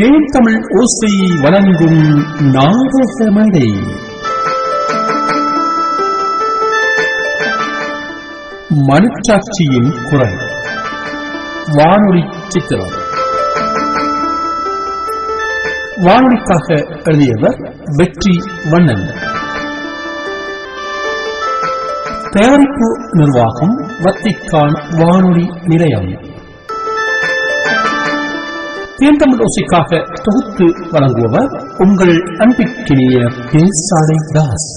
தேன்தமிழ் ஓசை வழங்கும் நாடக மனுச்சாட்சியின் குரல் வானொலி சித்திரம். வானொலிக்காக எழுதியவர் வெற்றி வண்ணன். தயாரிப்பு நிர்வாகம் வத்திக்கான் வானொலி நிலையம். தேர்ந்தமிழ் ஓசைக்காக தொகுத்து வழங்குபவர் உங்கள் அன்பிற்கினிய பேசாலை தாஸ்.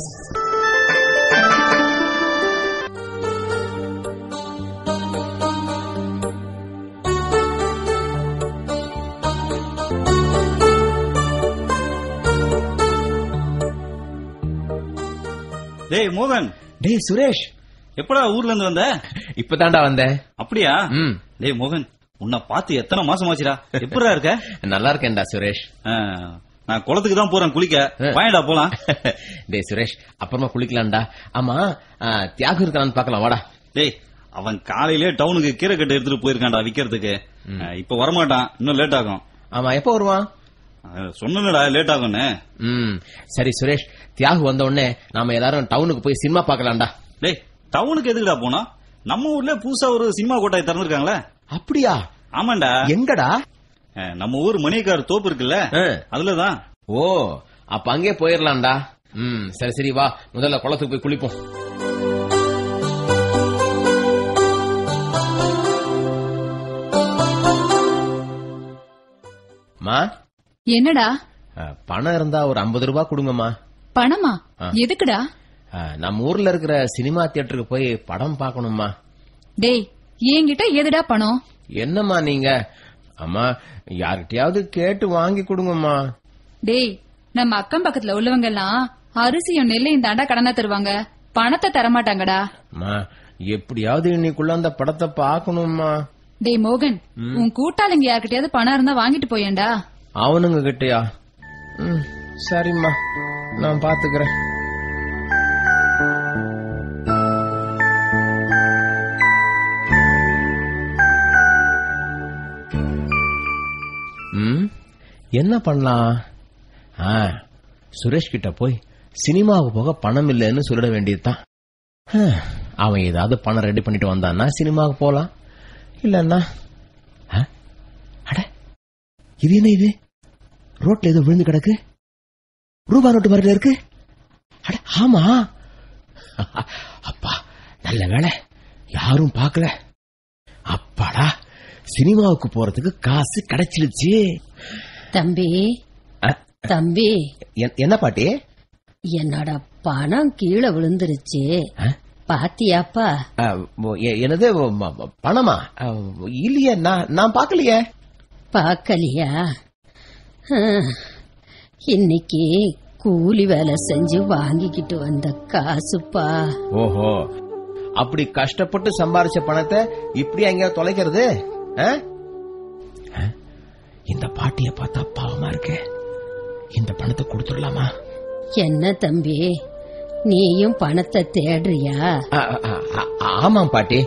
டேய் மோகன். டேய் சுரேஷ். எப்படா ஊர்ல இருந்து வந்த? இப்பதான்டா வந்தேன். அப்படியா? ம். டேய் மோகன். உன்னை பார்த்து எத்தனை மாசம் ஆச்சுடா எப்படிடா இருக்க? நல்லா இருக்கேன்டா சுரேஷ். நான் குளத்துக்கு தான் போறேன் குளிக்க. வாயடா போலாம். டேய் சுரேஷ் அப்புறமா குளிக்கலாம்டா. ஆமா ஆ, தியாகு இருக்கான்னு பார்க்கலாம் வாடா. டேய் அவன் காலையிலே டவுனுக்கு கீரை கட்டு எடுத்துட்டு போயிருக்கான்டா விக்கிறதுக்கு. இப்ப வரமாட்டான் இன்னும் லேட் ஆகும். ஆமா எப்போ வருவான்? சொன்னடா லேட் ஆகும்னு. ம் சரி சுரேஷ் தியாகு வந்த உடனே நாம எல்லாரும் டவுனுக்கு போய் சினிமா பார்க்கலாம்டா. டேய் டவுனுக்கு எதுக்குடா போனோம் நம்ம ஊர்ல புதுசா ஒரு சினிமா கோட்டாய் திறந்திருக்காங்களே. அப்படியா? ஆமாண்டா. எங்கடா? நம்ம ஊர் மணியக்கார் தோப்பு இருக்குல்ல. அதுலதான். ஓ அப்ப அங்கே போயிடலாம்டா ம் சரி சரி வா. முதல்ல குளத்துக்கு போய் குளிப்போம். மா? என்னடா? பணம் இருந்தா ஒரு ஐம்பது ரூபாய் கொடுங்கம்மா. பணமா. எதுக்குடா? நம்ம ஊர்ல இருக்கிற சினிமா தியேட்டருக்கு போய் படம் பார்க்கணும்மா. டேய் என்கிட்ட எதுடா பணம்? என்னம்மா நீங்க? அம்மா யார்கிட்டயாவது கேட்டு வாங்கி கொடுங்கம்மா. டேய் நம்ம அக்கம் பக்கத்துல உள்ளவங்க எல்லாம் அரிசியும் நெல்லையும் தாண்டா கடனா தருவாங்க. பணத்தை தரமாட்டாங்கடா. அம்மா எப்படியாவது இன்னைக்குள்ள அந்த படத்தை பார்க்கணும்மா. டேய் மோகன் உன் கூட்டாளிங்க யார்கிட்டயாவது பணம் இருந்தா வாங்கிட்டு போயேன்டா. அவனுங்க கிட்டயா? ம், சரிம்மா. நான் பாத்துக்கிறேன். என்ன பண்ணலாம்? ஆ சுரேஷ் கிட்ட போய் சினிமாவுக்கு போக பணம் இல்லைன்னு சொல்லிட வேண்டியதுதான். ஆ, அவன் ஏதாவது பணம் ரெடி பண்ணிட்டு வந்தான்னா சினிமாவுக்கு போலாம். இல்லன்னா ஆ, அட இது என்ன இது? ரோட்ல ஏதோ விழுந்து கிடக்கு. ரூபா நோட்டு மாதிரில இருக்கு. அட ஆமா. அப்பா நல்ல வேலை யாரும் பார்க்கல. அப்பாடா சினிமாவுக்கு போறதுக்கு காசு கிடைச்சிருச்சு. தம்பி. தம்பி. என்- என்ன பாட்டி? என்னோட பணம் கீழே விழுந்துருச்சு? பாத்தியாப்பா? அ, ஓ, எ- என்னது ஓ, ம- ம- பணமா? இல்லையே நான் பாக்கலையா. ஹம். இன்னைக்கு கூலி வேலை செஞ்சு வாங்கிக்கிட்டு வந்த காசுப்பா. ஓஹோ. அப்படி கஷ்டப்பட்டு சம்பாரிச்ச பணத்தை இப்படி எங்க தொலைக்கிறது? இந்த பாட்டிய பார்த்தா பாவமா இருக்கு. இந்த பணத்தை கொடுத்துடலாமா? என்ன தம்பி நீயும் பணத்தை தேடுறியா? ஆமாம் பாட்டி.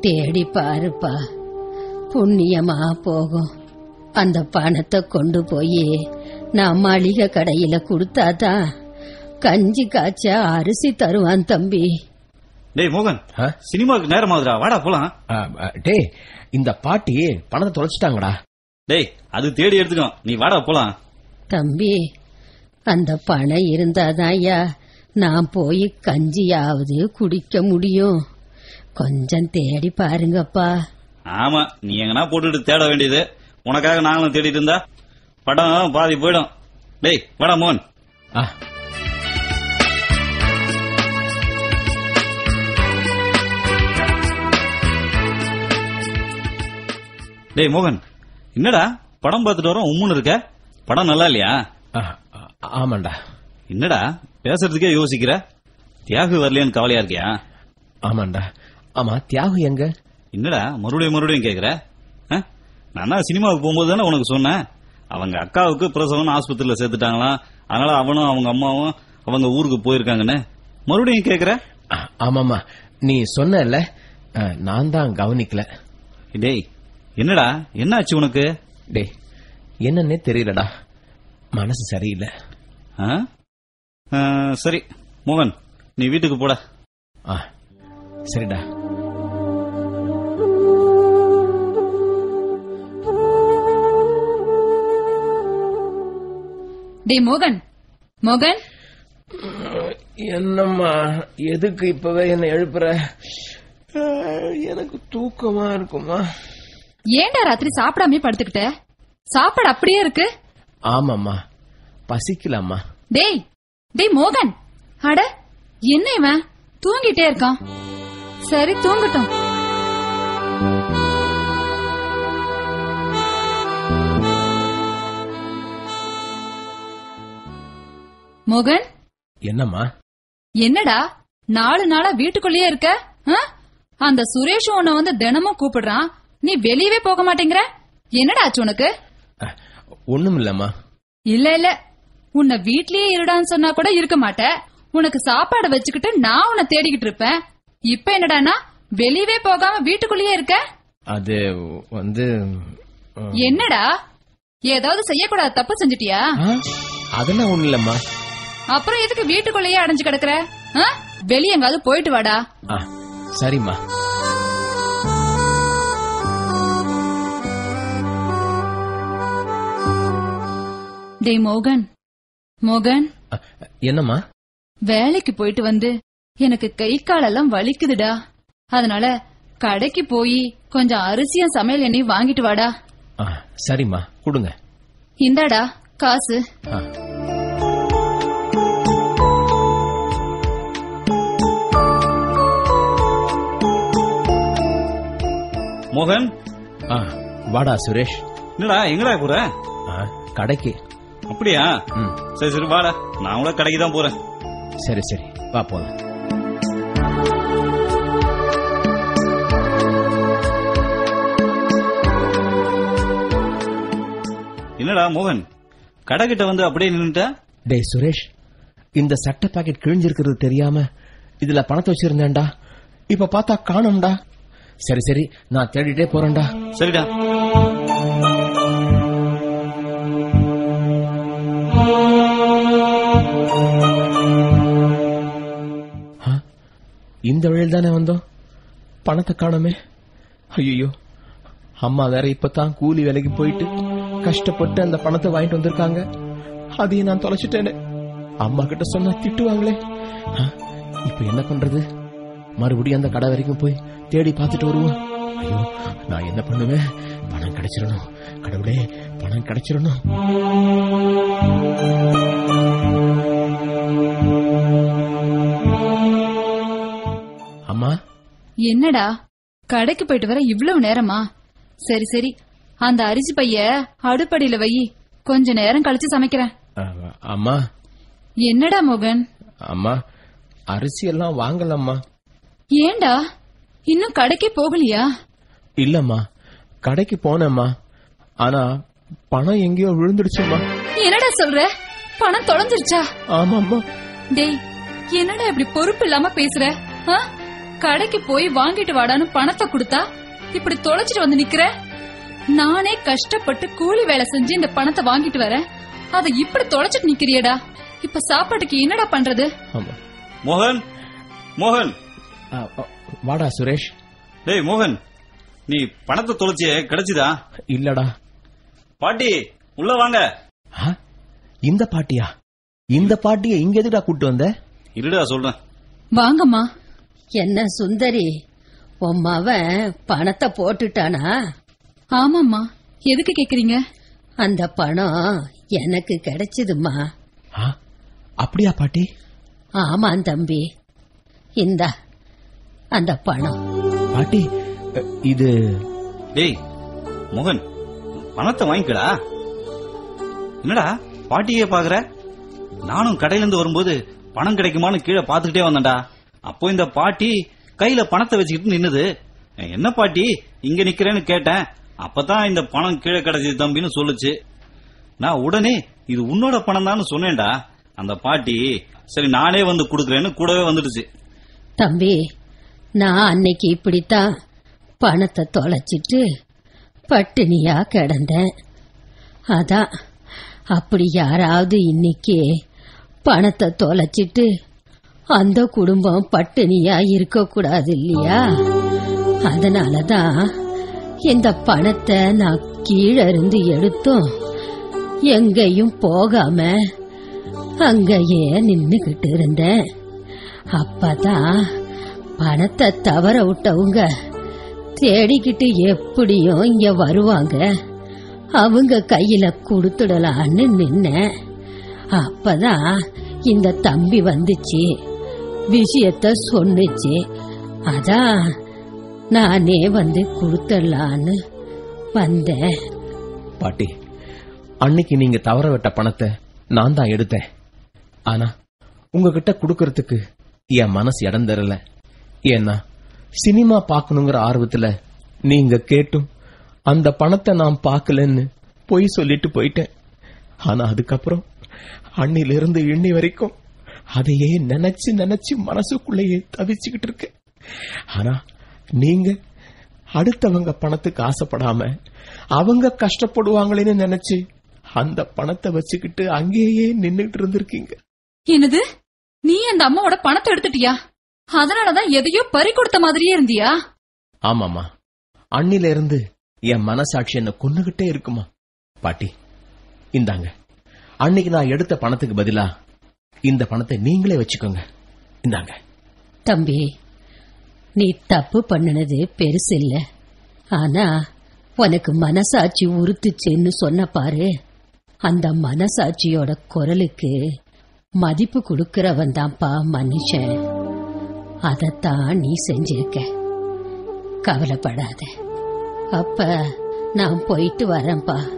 தேடி பாருப்பா புண்ணியமா போகும். அந்த பணத்தை கொண்டு போய் நான் மளிகை கடையில கொடுத்தாதான் கஞ்சி காய்ச்ச அரிசி தருவான் தம்பி. டேய் மோகன் ஆ? சினிமாவுக்கு நேரம் ஆகுதுடா வாடா போலாம். டேய் இந்த பாட்டி பணத்தை தொலைச்சிட்டாங்கடா. டேய் அது தேடி எடுத்துக்கோ. நீ வாடா போலாம். தம்பி அந்த பணம் இருந்தாதான் ஐயா நான் போய் கஞ்சியாவது குடிக்க முடியும். கொஞ்சம் தேடி பாருங்கப்பா. ஆமா நீ எங்கனா போட்டுட்டு தேட வேண்டியது. உனக்காக நாங்களும் தேடிட்டு இருந்தா படம் பாதி போயிடும். டேய் வாடா மோகன். ஆ, டேய் மோகன். என்னடா? படம் பார்த்துட்டு வரோம் உம்முன்னு இருக்க? படம் நல்லா இல்லையா? ஆமாண்டா. என்னடா? பேசுறதுக்கே யோசிக்கிற? தியாகு வரலையான்னு கவலையா இருக்கியா? ஆமாண்டா. ஆமா தியாகு எங்க? என்னடா மறுபடியும் மறுபடியும் கேக்குற? நான் சினிமாவுக்கு போகும்போது தானே உனக்கு சொன்னேன். அவங்க அக்காவுக்கு பிரசவம் ஆஸ்பத்திரியில சேர்த்துட்டாங்களாம். அதனால அவனும் அவங்க அம்மாவும் அவங்க ஊருக்கு போயிருக்காங்கன்னு. மறுபடியும் கேக்குற? ஆமாமா நீ சொன்னல நான் தான் கவனிக்கல. டேய் என்னடா? என்ன ஆச்சு உனக்கு? டேய் என்னன்னே தெரியலடா. மனசு சரியில்லை. ஆ? ஆ, சரி மோகன் நீ வீட்டுக்கு போட. ஆ சரிடா. டேய் மோகன். மோகன்? என்னம்மா எதுக்கு இப்பவே என்ன எழுப்புற? எனக்கு தூக்கமா இருக்குமா ஏன்டா ராத்திரி சாப்பிடாம படுத்துக்கிட்ட? சாப்பாடு அப்படியே இருக்கு. ஆமாம்மா. பசிக்கலாமா டேய் டேய் மோகன். அட என்ன இவன்? தூங்கிட்டே இருக்கான். சரி தூங்கட்டும். மோகன்? என்னம்மா? என்னடா? நாலு நாளா வீட்டுக்குள்ளேயே இருக்க? அந்த சுரேஷ் உன்னை வந்து தினமும் கூப்பிடுறான். நீ வெளியவே போக மாட்டேங்கிற? என்னடா ஆச்சு உனக்கு? ஒண்ணும் இல்லம்மா இல்ல இல்ல. உன்னை வீட்லயே இருடான்னு சொன்னா கூட இருக்க மாட்ட. உனக்கு சாப்பாடு வச்சுக்கிட்டு நான் உன்னை தேடிக்கிட்டு இருப்பேன். இப்ப என்னடானா வெளியவே போகாம வீட்டுக்குள்ளேயே இருக்க? அது வந்து என்னடா? ஏதாவது செய்யக்கூடாத தப்பு செஞ்சுட்டியா? அதெல்லாம் ஒண்ணு இல்லம்மா. அப்புறம் எதுக்கு வீட்டுக்குள்ளேயே அடைஞ்சு கிடக்குற? வெளிய எங்காவது போயிட்டு வாடா. சரிம்மா. டேய் மோகன். மோகன்? என்னம்மா? வேலைக்கு போயிட்டு வந்து எனக்கு கை காலெல்லாம் வலிக்குதுடா. அதனால கடைக்கு போய் கொஞ்சம் அரிசியும் சமையல் எண்ணெயும் வாங்கிட்டு வாடா. சரிம்மா கொடுங்க. இந்தாடா காசு. மோகன்? வாடா சுரேஷ். என்னடா எங்கடா போற? ஆ கடைக்கு. அப்படியா? சரி சரி வாடா. நான் கூட கடைக்கு தான் போறேன். சரி சரி. வா போலாம். என்னடா மோகன்? கடை கிட்ட வந்து அப்படியே நின்னுட்ட? டேய் சுரேஷ் இந்த சட்டை பாக்கெட் கிழிஞ்சிருக்கிறது தெரியாம இதுல பணத்தை வச்சிருந்தேன்டா. இப்ப பார்த்தா காணோம்டா. சரி சரி நான் தேடிட்டே போறேன்டா. சரிடா. இந்த வழியில் தானே வந்தோம்? பணத்தை காணோமே. ஐயோ அம்மா வேற இப்பதான் கூலி வேலைக்கு போயிட்டு கஷ்டப்பட்டு அந்த பணத்தை வாங்கிட்டு வந்திருக்காங்க. அதையும் நான் தொலைச்சிட்டேனே. அம்மா கிட்ட சொன்னா திட்டுவாங்களே. ஆ, இப்ப என்ன பண்றது? மறுபடியும் அந்த கடை வரைக்கும் போய் தேடி பார்த்துட்டு வருவோம். ஐயோ நான் என்ன பண்ணுவேன்? பணம் கிடைச்சிடணும். கடவுளே பணம் கிடைச்சிடணும். அம்மா? என்னடா? கடைக்கு போயிட்டு வர இவ்வளவு நேரமா? சரி சரி. அந்த அரிசி பைய அடுப்படியில வை. கொஞ்ச நேரம் கழிச்சு சமைக்கிறேன். அம்மா? என்னடா மோகன்? அம்மா அரிசி எல்லாம் வாங்கலம்மா. ஏன்டா இன்னும் கடைக்கே போகலையா? இல்லம்மா. கடைக்கு போனேம்மா. ஆனா பணம் எங்கேயோ விழுந்துடுச்சும்மா. என்னடா சொல்ற? பணம் தொலைஞ்சிருச்சா? ஆமாம்மா. டேய் என்னடா இப்படி பொறுப்பு இல்லாம பேசுற? ஆ? கடைக்கு போய் வாங்கிட்டு வாடான்னு பணத்தை கொடுத்தா? இப்படி தொலைச்சிட்டு வந்து நிக்கிற? நானே கஷ்டப்பட்டு கூலி வேலை செஞ்சு இந்த பணத்தை வாங்கிட்டு வரேன். அதை இப்படி தொலைச்சிட்டு நிக்கிறியேடா. இப்ப சாப்பாட்டுக்கு என்னடா பண்றது? ஆமா. மோகன்? மோகன்? வாடா சுரேஷ். டேய் மோகன். நீ பணத்தை தொலைச்சியே கிடைச்சுதா? இல்லடா. பாட்டி உள்ள வாங்க. இந்த பாட்டியா? இந்த பாட்டிய இங்க எதுடா கூட்டு வந்த? இருடா சொல்றேன். வாங்கம்மா. என்ன சுந்தரி உன் மவன் பணத்தை போட்டுட்டானா? ஆமாம்மா. எதுக்கு கேக்குறீங்க? அந்த பணம் எனக்கு கிடைச்சதுமா ஆ, அப்படியா பாட்டி? ஆமாம் தம்பி. இந்தா அந்த பணம். பாட்டி இது டேய் மோகன் பணத்தை வாங்கிக்கடா. என்னடா பாட்டியே பாக்குற? நானும் கடையில இருந்து வரும்போது பணம் கிடைக்குமான்னு கீழே பாத்துக்கிட்டே வந்தேன்டா. அப்போ இந்த பாட்டி கையில பணத்தை வச்சுக்கிட்டு நின்னுது. என்ன பாட்டி இங்க நிக்கிறேன்னு கேட்டேன். அப்பதான் இந்த பணம் கீழே கிடைச்சது தம்பின்னு சொல்லுச்சு. நான் உடனே இது உன்னோட பணம் தான் சொன்னேன்டா. அந்த பாட்டி சரி நானே வந்து குடுக்கறேன்னு கூடவே வந்துடுச்சு. தம்பி நான் அன்னைக்கு இப்படித்தான் பணத்தை தொலைச்சிட்டு பட்டினியா கிடந்தேன். அதான் அப்படி யாராவது இன்னைக்கு பணத்தை தொலைச்சிட்டு அந்த குடும்பம் பட்டினியா இருக்கக்கூடாது இல்லையா? இல்லையா அதனாலதான் இந்த பணத்தை நான் கீழே இருந்து எடுத்தும் எங்கேயும் போகாம அங்கேயே நின்னுகிட்டு இருந்தேன். அப்பதான் பணத்தை தவற விட்டவங்க தேடிக்கிட்டு எப்படியும் இங்க வருவாங்க. அவங்க கையில கொடுத்துடலான்னு நின்ன அப்பதான் இந்த தம்பி வந்துச்சு. விஷயத்த சொன்னுச்சு. அதான் நானே வந்து கொடுத்துடலான்னு வந்தேன். பாட்டி அன்னைக்கு நீங்க தவற விட்ட பணத்தை நான் தான் எடுத்தேன். ஆனா உங்ககிட்ட கொடுக்கறதுக்கு என் மனசு இடம் தரல. ஏன்னா சினிமா பார்க்கணுங்கிற ஆர்வத்துல நீங்க கேட்டும் அந்த பணத்தை நான் பார்க்கலன்னு பொய் சொல்லிட்டு போயிட்டேன். ஆனா அதுக்கப்புறம் அன்னிலிருந்து இன்னி வரைக்கும் அதையே நினைச்சு நினைச்சு மனசுக்குள்ளேயே தவிச்சுக்கிட்டு இருக்கேன். ஆனா நீங்க அடுத்தவங்க பணத்துக்கு ஆசைப்படாம அவங்க கஷ்டப்படுவாங்களேன்னு நினைச்சு அந்த பணத்தை வச்சுக்கிட்டு அங்கேயே நின்னுட்டு இருந்திருக்கீங்க. என்னது? நீ அந்த அம்மாவோட பணத்தை எடுத்துட்டியா? அதனாலதான் எதையோ பறி கொடுத்த மாதிரியே இருந்தியா? ஆமாமா அன்னில இருந்து என் மனசாட்சி என்ன கொன்னுகிட்டே இருக்குமா? பாட்டி இந்தாங்க. அன்னைக்கு நான் எடுத்த பணத்துக்கு பதிலா இந்த பணத்தை நீங்களே வச்சுக்கோங்க. இந்தாங்க. தம்பி நீ தப்பு பண்ணினது பெருசு இல்ல. ஆனா உனக்கு மனசாட்சி உறுத்துச்சுன்னு சொன்ன பாரு. அந்த மனசாட்சியோட குரலுக்கு மதிப்பு கொடுக்கறவன் தான்ப்பா மனுஷன். அதைத்தான் நீ செஞ்சிருக்க. கவலைப்படாத. அப்ப நான் போயிட்டு வரேன்ப்பா.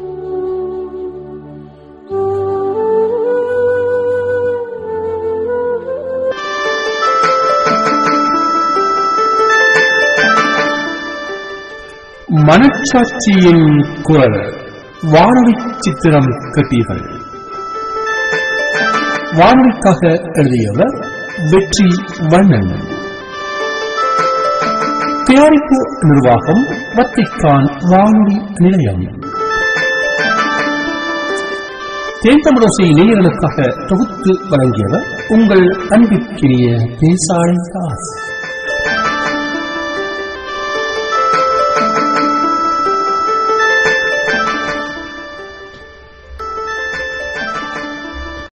மனச்சாட்சியின் குரல் வானொலி சித்திரம் கட்டிகள். வானொலிக்காக எழுதியவர் வெற்றி வண்ணன் தயாரிப்பு நிர்வாகம் வத்திக்கான் வானொலி நிலையம். தேந்தமிழோசை நேயர்களுக்காக தொகுத்து வழங்கியவர் உங்கள் அன்பிற்கினிய பேசாளி தாஸ்.